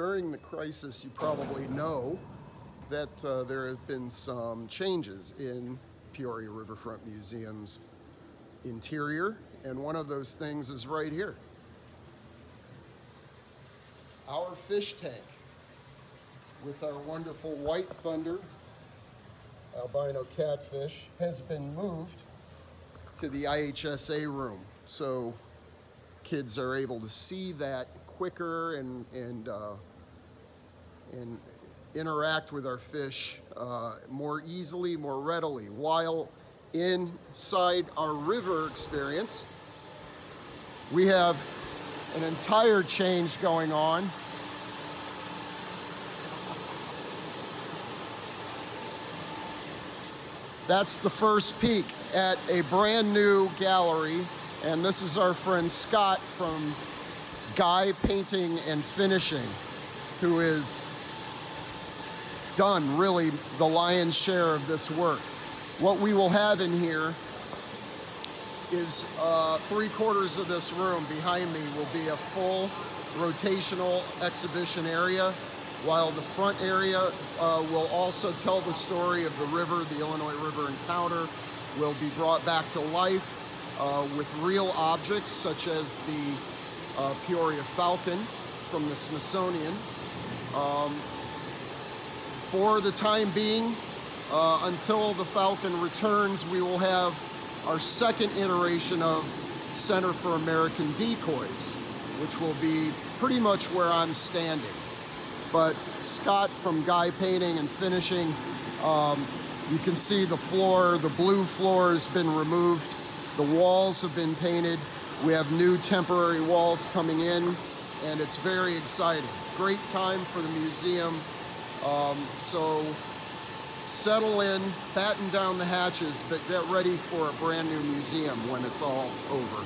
during the crisis, you probably know that uh, there have been some changes in Peoria Riverfront Museum's interior, and one of those things is right here. Our fish tank with our wonderful white thunder albino catfish has been moved to the IHSA room. So kids are able to see that quicker and, and, uh, and interact with our fish uh, more easily, more readily. While inside our river experience, we have an entire change going on. That's the first peek at a brand new gallery. And this is our friend Scott from Guy Painting and Finishing, who is done really the lion's share of this work. What we will have in here is uh, three quarters of this room behind me will be a full rotational exhibition area, while the front area uh, will also tell the story of the river, the Illinois River Encounter, will be brought back to life uh, with real objects such as the uh, Peoria Falcon from the Smithsonian. Um, for the time being, uh, until the Falcon returns, we will have our second iteration of Center for American Decoys, which will be pretty much where I'm standing. But Scott from Guy Painting and Finishing, um, you can see the floor, the blue floor has been removed. The walls have been painted. We have new temporary walls coming in and it's very exciting. Great time for the museum. Um, so settle in, batten down the hatches, but get ready for a brand new museum when it's all over.